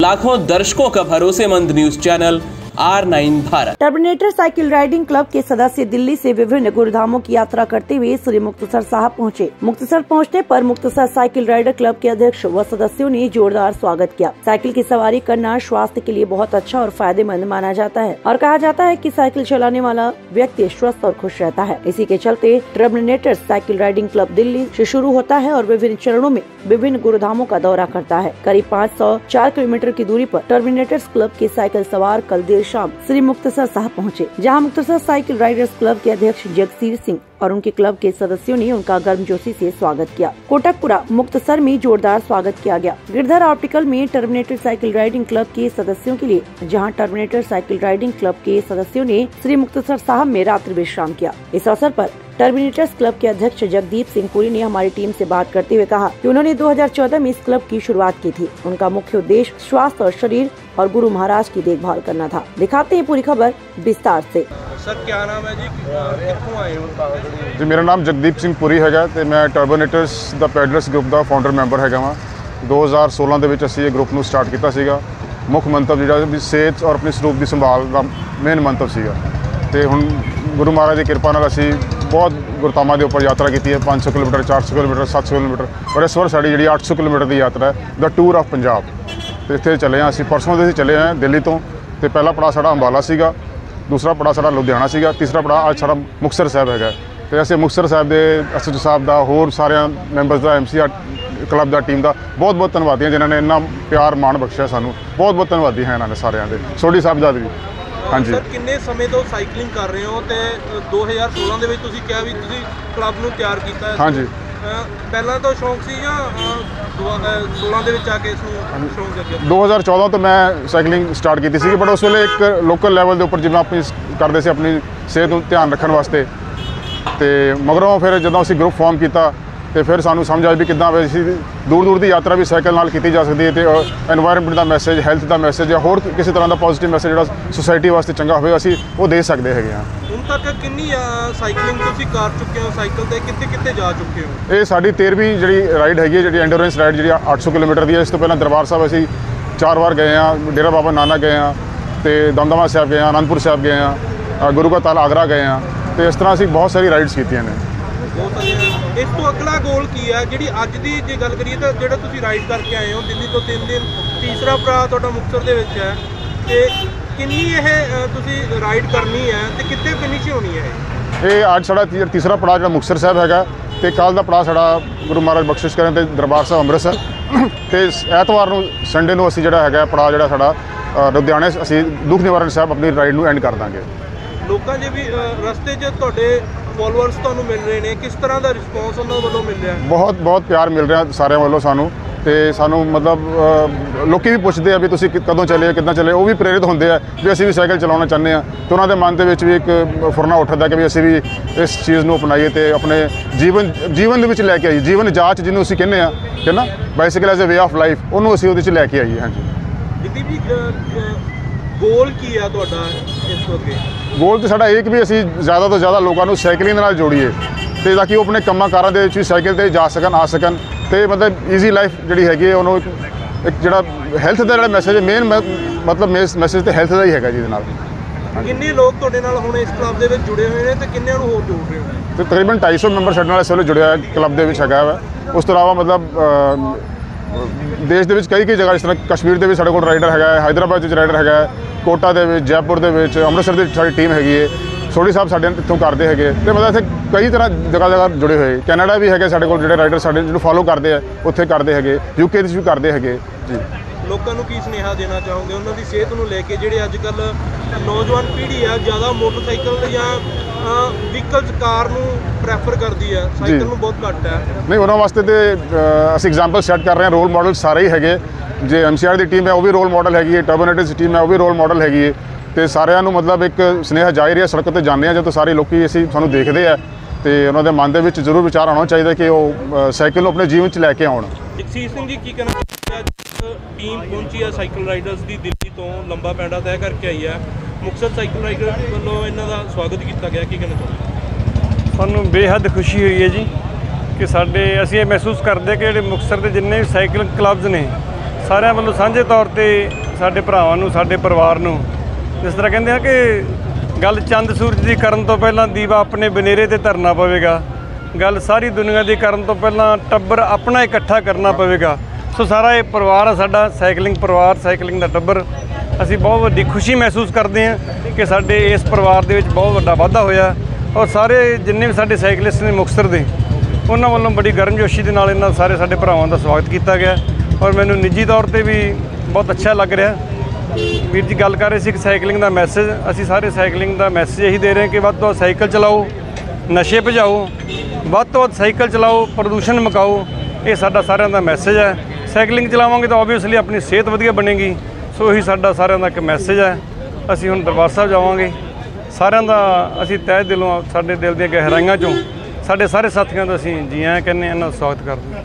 लाखों दर्शकों का भरोसेमंद news channel R nine Bharat. Terminator cycle riding club के सदस्य दिल्ली से विभिन्न गुरुधामों की यात्रा करते हुए श्री मुक्तसर साहब पहुँचे। मुक्तसर पहुँचने पर मुक्तसर साइकिल राइडर क्लब के अध्यक्ष व सदस्यों ने जोरदार स्वागत किया। साइकिल की सवारी करना स्वास्थ्य के लिए बहुत अच्छा और फ़ायदेमंद माना जाता है और कहा जाता है की साइकिल चलाने वाला व्यक्ति स्वस्थ और खुश रहता है। इसी के चलते Terminator cycle riding club Delhi ऐसी शुरू होता है और विभिन्न चरणों में विभिन्न गुरुधामों का दौरा करता है। करीब 504 किलोमीटर की दूरी आरोप टर्मिनेटर्स क्लब के साइकिल सवार कल देर शाम श्री मुक्तसर साहब पहुंचे जहां मुक्तसर साइकिल राइडर्स क्लब के अध्यक्ष जगसीर सिंह और उनके क्लब के सदस्यों ने उनका गर्मजोशी से स्वागत किया। कोटकपुरा, मुक्तसर में जोरदार स्वागत किया गया। गिरधर ऑप्टिकल में टर्मिनेटर साइकिल राइडिंग क्लब के सदस्यों के लिए, जहाँ टर्मिनेटर साइकिल राइडिंग क्लब के सदस्यों ने श्री मुक्तसर साहब में रात्रि विश्राम किया। इस अवसर पर टर्मिनेटर्स क्लब के अध्यक्ष जगदीप सिंह पुरी ने हमारी टीम से बात करते हुए कहा कि उन्होंने 2014 में इस क्लब की शुरुआत की थी। उनका मुख्य उद्देश्य स्वास्थ्य और शरीर और गुरु महाराज की देखभाल करना था। दिखाते हैं पूरी खबर विस्तार से। ਸਰ ਕੀ ਨਾਮ ਹੈ ਜੀ? ਕਿੱਥੋਂ ਆਏ ਹੋ? ਜੀ, ਮੇਰਾ ਨਾਮ ਜਗਦੀਪ ਸਿੰਘ ਪੁਰੀ ਹੈਗਾ ਤੇ ਮੈਂ ਟਰਬੋਨੇਟਰਸ ਦਾ ਪੈਡਲਰਸ ਗਰੁੱਪ ਦਾ ਫਾਊਂਡਰ ਮੈਂਬਰ ਹੈਗਾ ਵਾਂ। 2016 ਦੇ ਵਿੱਚ ਅਸੀਂ ਇਹ ਗਰੁੱਪ ਨੂੰ ਸਟਾਰਟ ਕੀਤਾ ਸੀਗਾ। ਮੁੱਖ ਮੰਤਵ ਜਿਹੜਾ ਵੀ ਸਿਹਤ ਔਰ ਆਪਣੇ ਸਰੂਪ ਦੀ ਸੰਭਾਲ ਦਾ ਮੇਨ ਮੰਤਵ ਸੀਗਾ। ਤੇ ਹੁਣ ਗੁਰੂ ਮਹਾਰਾਜ ਦੀ ਕਿਰਪਾ ਨਾਲ ਅਸੀਂ ਬਹੁਤ ਗੁਰਤਾਮਾਂ ਦੇ ਉੱਪਰ ਯਾਤਰਾ ਕੀਤੀ ਹੈ। 500 ਕਿਲੋਮੀਟਰ 400 ਕਿਲੋਮੀਟਰ 700 ਕਿਲੋਮੀਟਰ ਔਰ ਇਸ ਵਾਰ ਸਾਡੀ ਜਿਹੜੀ 800 ਕਿਲੋਮੀਟਰ ਦੀ ਯਾਤਰਾ ਹੈ ਦਾ ਟੂਰ ਆਫ ਪੰਜਾਬ। ਤੇ ਇੱਥੇ ਚੱਲੇ ਹਾਂ ਅਸੀਂ, ਪਰਸੋਂ ਦੇ ਅਸੀਂ ਚੱਲੇ ਹਾਂ ਦਿੱਲੀ ਤੋਂ। ਤੇ ਪਹਿਲਾ ਪੜਾਅ ਸਾਡਾ ਅੰਬਾਲਾ ਸੀਗਾ। ਦੂਸਰਾ ਪੜਾਅ ਸਾਡਾ ਲੁਧਿਆਣਾ ਸੀਗਾ ਤੀਸਰਾ ਪੜਾਅ ਅੱਜ ਸਾਡਾ ਮੁਕਤਸਰ ਸਾਹਿਬ ਹੈਗਾ। ਤੇ ਅਸੀਂ ਮੁਕਤਸਰ ਸਾਹਿਬ ਦੇ ਐਸਐਚਓ ਸਾਹਿਬ ਦਾ ਹੋਰ ਸਾਰਿਆਂ ਮੈਂਬਰਸ ਦਾ ਐਮਸੀਆਰ ਕਲੱਬ ਦਾ ਟੀਮ ਦਾ ਬਹੁਤ ਬਹੁਤ ਧੰਨਵਾਦੀ ਹਾਂ ਜਿਨ੍ਹਾਂ ਨੇ ਇੰਨਾ ਪਿਆਰ ਮਾਣ ਬਖਸ਼ਿਆ ਸਾਨੂੰ। ਬਹੁਤ ਬਹੁਤ ਧੰਨਵਾਦੀ ਹਾਂ ਇਹਨਾਂ ਨੇ ਸਾਰਿਆਂ ਦੇ। ਸੋਢੀ ਸਾਹਿਬ ਦਾ ਵੀ। ਹਾਂਜੀ। ਸਰ ਕਿੰਨੇ ਸਮੇਂ ਤੋਂ ਸਾਈਕਲਿੰਗ ਕਰ ਰਹੇ ਹੋ ਤੇ ਅ, 2016 ਦੇ ਵਿੱਚ ਤੁਸੀਂ ਕਿਹਾ ਵੀ ਤੁਸੀਂ ਕਲੱਬ ਨੂੰ ਤਿਆਰ ਕੀਤਾ ਹੈ ਹਾਂਜੀ। ਪਹਿਲਾਂ ਤੋਂ ਸ਼ੌਂਕ ਸੀ ਜਾਂ 16 ਦੇ ਵਿੱਚ ਆ ਕੇ ਇਸ ਨੂੰ ਸ਼ੌਂਕ ਜਗਿਆ? 2014 ਤੋਂ ਮੈਂ ਸਾਈਕਲਿੰਗ ਸਟਾਰਟ ਕੀਤੀ ਸੀ ਬਟ ਉਸ ਵੇਲੇ ਇੱਕ ਲੋਕਲ ਲੈਵਲ ਦੇ ਉੱਪਰ ਜਿਵੇਂ ਆਪਣੀ ਕਰਦੇ ਸੀ ਆਪਣੀ ਸਿਹਤ ਨੂੰ ਧਿਆਨ ਰੱਖਣ ਵਾਸਤੇ। ਤੇ ਮਗਰੋਂ ਫਿਰ ਜਦੋਂ ਅਸੀਂ ਗਰੁੱਪ ਫਾਰਮ ਕੀਤਾ ਤੇ ਫਿਰ ਸਾਨੂੰ ਸਮਝ ਆਈ ਵੀ ਕਿੱਦਾਂ ਅਸੀਂ ਦੂਰ ਦੂਰ ਦੀ ਯਾਤਰਾ ਵੀ ਸਾਈਕਲ ਨਾਲ ਕੀਤੀ ਜਾ ਸਕਦੀ ਹੈ ਤੇ এনवायरमेंट ਦਾ ਮੈਸੇਜ ਹੈਲਥ ਦਾ ਮੈਸੇਜ ਜਾਂ ਹੋਰ ਕਿਸੇ ਤਰ੍ਹਾਂ ਦਾ ਪੋਜ਼ਿਟਿਵ ਮੈਸੇਜ ਜਿਹੜਾ ਸੋਸਾਇਟੀ ਵਾਸਤੇ ਚੰਗਾ ਹੋਵੇ ਅਸੀਂ ਉਹ ਦੇ ਸਕਦੇ ਹੈਗੇ ਆ ਤੱਕ ਕਿੰਨੀ ਸਾਈਕਲਿੰਗ ਤੁਸੀਂ ਕਰ ਚੁੱਕੇ ਹੋ ਸਾਈਕਲ ਤੇ? ਕਿੱਥੇ ਕਿੱਥੇ ਜਾ ਚੁੱਕੇ ਹੋ? ਇਹ ਸਾਡੀ 13ਵੀਂ ਜਿਹੜੀ ਰਾਈਡ ਹੈਗੀ ਹੈ ਜਿਹੜੀ ਐਂਡੋਰੈਂਸ ਰਾਈਡ ਜਿਹੜੀ 800 ਕਿਲੋਮੀਟਰ ਦੀ ਹੈ। ਇਸ ਤੋਂ ਪਹਿਲਾਂ ਦਰਬਾਰ ਸਾਹਿਬ ਅਸੀਂ ਚਾਰ ਵਾਰ ਗਏ ਆ ਡੇਰਾ ਬਾਬਾ ਨਾਨਕ ਗਏ ਆ ਤੇ ਦਮਦਮਾ ਸਾਹਿਬ ਗਏ ਆ ਅਨੰਦਪੁਰ ਸਾਹਿਬ ਗਏ ਆ ਗੁਰੂ ਕਾ ਤਾਲ ਆਗਰਾ ਗਏ ਆ ਤੇ ਇਸ ਤਰ੍ਹਾਂ ਅਸੀਂ ਬਹੁਤ ਸਾਰੀ ਰਾਈਡਸ ਕੀਤੀਆਂ ਨੇ। ਇਸ ਤੋਂ ਅਗਲਾ ਗੋਲ ਕੀ ਹੈ? ਜਿਹੜੀ ਅੱਜ ਦੀ ਜੇ ਗੱਲ ਕਰੀਏ ਤਾਂ ਜਿਹੜਾ ਤੁਸੀਂ ਰਾਈਡ ਕਰਕੇ ਆਏ ਹੋ ਦਿੱਲੀ ਤੋਂ 3 ਦਿਨ ਤੀਸਰਾ ਭਰਾ ਤੁਹਾਡਾ ਮੁਕਤਸਰ ਦੇ ਵਿੱਚ ਹੈ ਤੇ ਕਿੰਨੀ ਇਹ ਤੁਸੀਂ ਰਾਈਡ ਕਰਨੀ ਹੈ ਤੇ ਕਿੱਥੇ ਫਿਨਿਸ਼ ਹੋਣੀ ਹੈ ਇਹ? ਇਹ ਅੱਜ ਸਾਡਾ ਤੀਸਰਾ ਪੜਾਅ ਜਿਹੜਾ ਮੁਕਤਸਰ ਸਾਹਿਬ ਹੈਗਾ ਤੇ ਕੱਲ ਦਾ ਪੜਾਅ ਸਾਡਾ ਗੁਰੂ ਮਹਾਰਾਜ ਬਖਸ਼ਿਸ਼ ਕਰਨ ਤੇ ਦਰਬਾਰ ਸਾਹਿਬ ਅੰਮ੍ਰਿਤਸਰ। ਤੇ ਐਤਵਾਰ ਨੂੰ ਸੰਡੇ ਨੂੰ ਅਸੀਂ ਜਿਹੜਾ ਹੈਗਾ ਪੜਾਅ ਜਿਹੜਾ ਸਾਡਾ ਲੁਧਿਆਣੇ ਅਸੀਂ ਦੁੱਖ ਨਿਵਾਰਨ ਸਾਹਿਬ ਆਪਣੀ ਰਾਈਡ ਨੂੰ ਐਂਡ ਕਰ ਦਾਂਗੇ। ਲੋਕਾਂ ਦੇ ਵੀ ਰਸਤੇ 'ਚ ਤੁਹਾਡੇ ਫੋਲੋਅਰਸ ਤੁਹਾਨੂੰ ਮਿਲ ਰਹੇ ਨੇ। ਕਿਸ ਤਰ੍ਹਾਂ ਦਾ ਰਿਸਪੌਂਸ ਉਹਨਾਂ ਵੱਲੋਂ ਮਿਲ ਰਿਹਾ? ਹੈ ਬਹੁਤ ਬਹੁਤ ਪਿਆਰ ਮਿਲ ਰਿਹਾ ਸਾਰਿਆਂ ਵੱਲੋਂ ਸਾਨੂੰ। ਤੇ ਸਾਨੂੰ ਮਤਲਬ ਲੋਕੀ ਵੀ ਪੁੱਛਦੇ ਆ ਵੀ ਤੁਸੀਂ ਕਦੋਂ ਚੱਲੇ ਕਿੱਦਾਂ ਚੱਲੇ ਉਹ ਵੀ ਪ੍ਰੇਰਿਤ ਹੁੰਦੇ ਆ ਵੀ ਅਸੀਂ ਵੀ ਸਾਈਕਲ ਚਲਾਉਣਾ ਚਾਹੁੰਦੇ ਆ। ਤੇ ਉਹਨਾਂ ਦੇ ਮਨ ਦੇ ਵਿੱਚ ਵੀ ਇੱਕ ਫੁਰਨਾ ਉੱਠਦਾ ਕਿ ਵੀ ਅਸੀਂ ਵੀ ਇਸ ਚੀਜ਼ ਨੂੰ ਅਪਣਾਈਏ ਤੇ ਆਪਣੇ ਜੀਵਨ ਜੀਵਨ ਦੇ ਵਿੱਚ ਲੈ ਕੇ ਆਈਏ। ਜੀਵਨ ਜਾਚ ਜਿਹਨੂੰ ਅਸੀਂ ਕਹਿੰਦੇ ਆ ਕਿ ਨਾ bicycle as a way of life ਉਹਨੂੰ ਅਸੀਂ ਉਹਦੇ ਵਿੱਚ ਲੈ ਕੇ ਆਈਏ ਹਾਂਜੀ। ਜਗਦੀਪ ਜੀ ਗੋਲ ਕੀ ਹੈ ਤੁਹਾਡਾ ਇਸ ਤੋਂ ਅੱਗੇ? ਗੋਲ ਤੇ ਸਾਡਾ ਇਹ ਕਿ ਵੀ ਅਸੀਂ ਜ਼ਿਆਦਾ ਤੋਂ ਜ਼ਿਆਦਾ ਲੋਕਾਂ ਨੂੰ ਸਾਈਕਲਿੰਗ ਨਾਲ ਜੋੜੀਏ। ਤੇ ਤਾਂ ਕਿ ਉਹ ਆਪਣੇ ਕੰਮਾਂ ਕਾਰਾਂ ਦੇ ਵਿੱਚ ਵੀ ਸਾਈਕਲ ਤੇ ਜਾ ਸਕਣ ਆ ਸਕਣ ਤੇ ਮਤਲਬ ਈਜ਼ੀ ਲਾਈਫ ਜਿਹੜੀ ਹੈਗੀ ਹੈ ਉਹਨੂੰ ਇੱਕ ਜਿਹੜਾ ਹੈਲਥ ਦਾ ਜਿਹੜਾ ਮੈਸੇਜ ਹੈ ਮੇਨ ਮਤਲਬ ਮੈਸੇਜ ਤੇ ਹੈਲਥ ਦਾ ਹੀ ਹੈਗਾ ਜੀ ਇਹਦੇ ਨਾਲ। ਕਿੰਨੇ ਲੋਕ ਤੁਹਾਡੇ ਨਾਲ ਹੁਣ ਇਸ ਕਲੱਬ ਦੇ ਵਿੱਚ ਜੁੜੇ ਹੋਏ ਨੇ ਤੇ ਕਿੰਨਿਆਂ ਨੂੰ ਹੋਰ ਜੋੜ ਰਹੇ ਹੋ? ਤੇ ਤਕਰੀਬਨ 250 ਮੈਂਬਰ ਸਾਡੇ ਨਾਲ ਇਸ ਵੇਲੇ ਜੁੜਿਆ ਕਲੱਬ ਦੇ ਵਿੱਚ ਹੈਗਾ ਵਾ। ਉਸ ਤੋਂ ਇਲਾਵਾ ਮਤਲਬ ਦੇਸ਼ ਦੇ ਵਿੱਚ ਕਈ ਕਈ ਜਗ੍ਹਾ ਜਿਸ ਤਰ੍ਹਾਂ ਕਸ਼ਮੀਰ ਦੇ ਵਿੱਚ ਸਾਡੇ ਕੋਲ ਰਾਈਡਰ ਹੈਗਾ ਹੈ ਹైదరాబాద్ ਵਿੱਚ ਰਾਈਡਰ ਹੈਗਾ ਹੈ ਕੋਟਾ ਦੇ ਵਿੱਚ ਜੈਪੁਰ ਦੇ ਵਿੱਚ ਅੰਮ੍ਰਿਤਸਰ ਦੀ ਸਾਡੀ ਟੀਮ ਹੈਗੀ ਹੈ। ਸੋਢੀ ਸਾਹਿਬ ਸਾਡੇ ਇੱਥੋਂ ਕਰਦੇ ਹੈਗੇ ਤੇ ਮਤਲਬ ਇੱਥੇ ਕਈ ਤਰ੍ਹਾਂ ਜਗ੍ਹਾ ਜਗ੍ਹਾ ਜੁੜੇ ਹੋਏ ਕੈਨੇਡਾ ਵੀ ਹੈਗੇ ਸਾਡੇ ਕੋਲ ਜਿਹੜੇ ਰਾਈਡਰ ਸਾਡੇ ਜਿਹਨੂੰ ਫਾਲੋ ਕਰਦੇ ਆ ਉੱਥੇ ਕਰਦੇ ਹੈਗੇ ਯੂਕੇ ਦੇ ਵਿੱਚ ਵੀ ਕਰਦੇ ਹੈਗੇ ਜੀ। ਲੋਕਾਂ ਨੂੰ ਕੀ ਸੁਨੇਹਾ ਦੇਣਾ ਚਾਹੋਗੇ? ਉਹਨਾਂ ਦੀ ਸਿਹਤ ਨੂੰ ਲੈ ਕੇ ਜਿਹੜੇ ਅੱਜ ਕੱਲ ਨੌਜਵਾਨ ਪੀੜ੍ਹੀ ਆ ਜ਼ਿਆਦਾ ਮੋਟਰਸਾਈਕਲ ਜਾਂ ਵਹੀਕਲਸ ਕਾਰ ਨੂੰ ਪ੍ਰੈਫਰ ਕਰਦੀ ਆ। ਸਾਈਕਲ ਨੂੰ ਬਹੁਤ ਘੱਟ ਹੈ ਨਹੀਂ ਉਹਨਾਂ ਵਾਸਤੇ ਤੇ ਅਸੀਂ ਐਗਜ਼ਾਮਪਲ ਸੈੱਟ ਕਰ ਰਹੇ ਹਾਂ। ਰੋਲ ਮਾਡਲ ਸਾਰੇ ਹੀ ਹੈਗੇ ਜੇ ਐਮਸੀਆਰ ਦੀ ਟੀਮ ਹੈ ਉਹ ਵੀ ਰੋਲ ਮਾਡਲ ਹੈਗੀ ਹੈ। ਟਰਬੋਨੇਟਰਸ ਦੀ ਟੀਮ ਹੈ ਉਹ ਵੀ ਰੋਲ ਮਾਡਲ ਹੈਗੀ ਹੈ। ਤੇ ਸਾਰਿਆਂ ਨੂੰ ਮਤਲਬ ਇੱਕ ਸੁਨੇਹਾ ਜਾ ਹੀ ਸੜਕ ਤੇ ਜਾਂਦੇ ਆ ਜਦੋਂ ਸਾਰੇ ਲੋਕੀ ਅਸੀਂ ਸਾਨੂੰ ਦੇਖਦੇ ਆ ਤੇ ਉਹਨਾਂ ਦੇ ਮਨ ਦੇ ਵਿੱਚ ਜ਼ਰੂਰ ਵਿਚਾਰ ਆਉਣਾ ਚਾਹੀਦਾ ਕਿ ਉਹ ਸਾਈਕਲ ਨੂੰ ਆਪਣੇ ਜੀਵਨ 'ਚ ਲੈ ਕੇ ਆਉਣ। ਜਗਸੀਰ ਸਿੰਘ ਜੀ ਕੀ ਕਹਿਣਾ ਟੀਮ ਪਹੁੰਚੀ ਆ ਸਾਈਕਲ ਰਾਈਡਰਸ ਦੀ ਦਿੱਲੀ ਤੋਂ ਲੰਬਾ ਪੈਂਡਾ ਤੈਅ ਕਰਕੇ ਆਈ ਆ। ਮੁਕਤਸਰ ਸਾਈਕਲ ਰਾਈਡਰ ਵੱਲੋਂ ਇਹਨਾਂ ਦਾ ਸਵਾਗਤ ਕੀਤਾ ਗਿਆ ਕੀ ਕਹਿਣਾ ਚਾਹੁੰਦੇ ਸਾਨੂੰ ਬੇਹੱਦ ਖੁਸ਼ੀ ਹੋਈ ਹੈ ਜੀ ਕਿ ਸਾਡੇ ਅਸੀਂ ਇਹ ਮਹਿਸੂਸ ਕਰਦੇ ਕਿ ਜਿਹੜੇ ਮੁਕਤਸਰ ਦੇ ਜਿੰਨੇ ਵੀ ਸਾਈਕਲ ਕਲੱਬਸ ਨੇ ਸਾਰਿਆਂ ਵੱਲੋਂ ਸਾਂਝੇ ਤੌਰ ਤੇ ਸਾਡੇ ਭਰਾਵਾਂ ਨੂੰ ਸਾਡੇ ਪਰਿਵਾਰ ਨੂੰ ਜਿਸ ਤਰ੍ਹਾਂ ਕਹਿੰਦੇ ਆ ਕਿ ਗੱਲ ਚੰਦ ਸੂਰਜ ਦੀ ਕਰਨ ਤੋਂ ਪਹਿਲਾਂ ਦੀਵਾ ਆਪਣੇ ਬਨੇਰੇ ਤੇ ਧਰਨਾ ਪਵੇਗਾ। ਗੱਲ ਸਾਰੀ ਦੁਨੀਆ ਦੀ ਕਰਨ ਤੋਂ ਪਹਿਲਾਂ ਟੱਬਰ ਆਪਣਾ ਇਕੱਠਾ ਕਰਨਾ ਪਵੇਗਾ। ਸੋ ਸਾਰਾ ਇਹ ਪਰਿਵਾਰ ਆ ਸਾਡਾ, ਸਾਈਕਲਿੰਗ ਪਰਿਵਾਰ, ਸਾਈਕਲਿੰਗ ਦਾ ਟੱਬਰ। ਅਸੀਂ ਬਹੁਤ ਵੱਡੀ ਖੁਸ਼ੀ ਮਹਿਸੂਸ ਕਰਦੇ ਹਾਂ ਕਿ ਸਾਡੇ ਇਸ ਪਰਿਵਾਰ ਦੇ ਵਿੱਚ ਬਹੁਤ ਵੱਡਾ ਵਾਧਾ ਹੋਇਆ। ਔਰ ਸਾਰੇ ਜਿੰਨੇ ਵੀ ਸਾਡੇ ਸਾਈਕਲਿਸਟ ਨੇ ਮੁਕਤਸਰ ਦੇ, ਉਹਨਾਂ ਵੱਲੋਂ ਬੜੀ ਗਰਮਜੋਸ਼ੀ ਦੇ ਨਾਲ ਇਹਨਾਂ ਸਾਰੇ ਸਾਡੇ ਭਰਾਵਾਂ ਦਾ ਸਵਾਗਤ ਕੀਤਾ ਗਿਆ। ਔਰ ਮੈਨੂੰ ਨਿੱਜੀ ਤੌਰ ਤੇ ਵੀ ਬਹੁਤ ਅੱਛਾ ਲੱਗ ਰਿਹਾ। ਵੀਰ ਜੀ ਗੱਲ ਕਰ ਰਹੇ ਸੀ ਕਿ ਸਾਈਕਲਿੰਗ ਦਾ ਮੈਸੇਜ। ਅਸੀਂ ਸਾਰੇ ਸਾਈਕਲਿੰਗ ਦਾ ਮੈਸੇਜ ਇਹੀ ਦੇ ਰਹੇ ਹਾਂ ਕਿ ਵੱਧ ਤੋਂ ਵੱਧ ਸਾਈਕਲ ਚਲਾਓ, ਨਸ਼ੇ ਭਜਾਓ, ਵੱਧ ਤੋਂ ਵੱਧ ਸਾਈਕਲ ਚਲਾਓ, ਪ੍ਰਦੂਸ਼ਣ ਮੁਕਾਓ, ਇਹ ਸਾਡਾ ਸਾਰਿਆਂ ਦਾ ਮੈਸੇਜ ਹੈ। ਸਾਈਕਲਿੰਗ ਚਲਾਵਾਂਗੇ ਤਾਂ ਆਬਵੀਅਸਲੀ ਆਪਣੀ ਸਿਹਤ ਵਧੀਆ ਬਣੇਗੀ। ਸੋ ਇਹੀ ਸਾਡਾ ਸਾਰਿਆਂ ਦਾ ਇੱਕ ਮੈਸੇਜ ਹੈ। ਅਸੀਂ ਹੁਣ ਦਰਬਾਰ ਸਾਹਿਬ ਜਾਵਾਂਗੇ। ਸਾਰਿਆਂ ਦਾ ਅਸੀਂ ਤਹਿ ਦਿਲੋਂ ਸਾਡੇ ਦਿਲ ਦੀਆਂ ਗਹਿਰਾਈਆਂ ਚੋਂ ਸਾਡੇ ਸਾਰੇ ਸਾਥੀਆਂ ਦਾ ਅਸੀਂ ਜੀ ਆਇਆਂ ਕਹਿੰਦੇ ਹਾਂ, ਇਹਨਾਂ ਦਾ ਸਵਾਗਤ ਕਰਦੇ